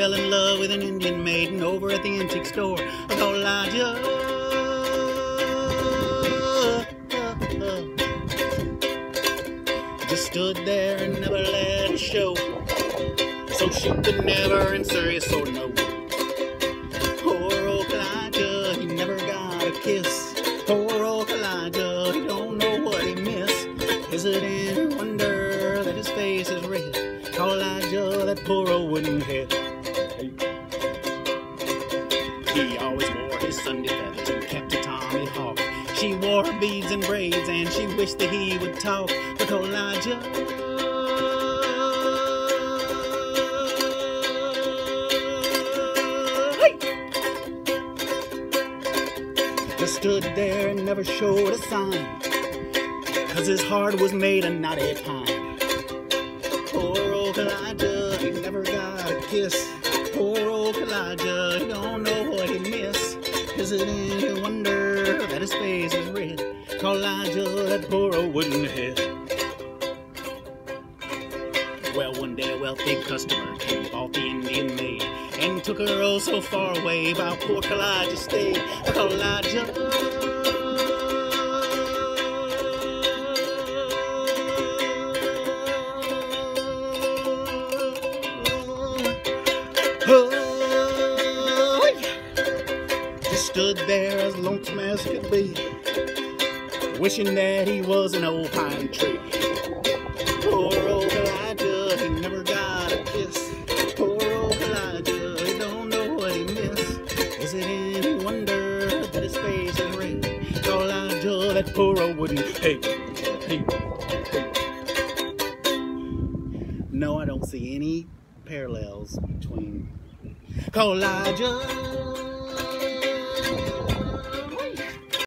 fell in love with an Indian maiden over at the antique store called Elijah. Just stood there and never let it show. So she could never answer yes or no. Poor old Elijah, he never got a kiss. Poor old Elijah, he don't know what he missed. Is it any wonder that his face is red? Call Elijah that poor old wooden head. He always wore his Sunday feathers and kept a Tommy Hawk. She wore her beads and braids and she wished that he would talk. But Elijah. Just stood there and never showed a sign. Cause his heart was made of knotted pine. Kiss. Poor old Elijah, he don't know what he missed. Is it any wonder that his face is red? Call Elijah that poor old wooden head. Well, one day a wealthy customer came bought the Indian maid and took her oh so far away while poor Elijah stayed. Call Just stood there as lonesome as could be, wishing that he was an old pine tree. Poor old Elijah, he never got a kiss. Poor old Elijah, he don't know what he missed. Is it any wonder that his face is red? Elijah that poor old wooden hey, hey, hey. No, I don't see any parallels between Elijah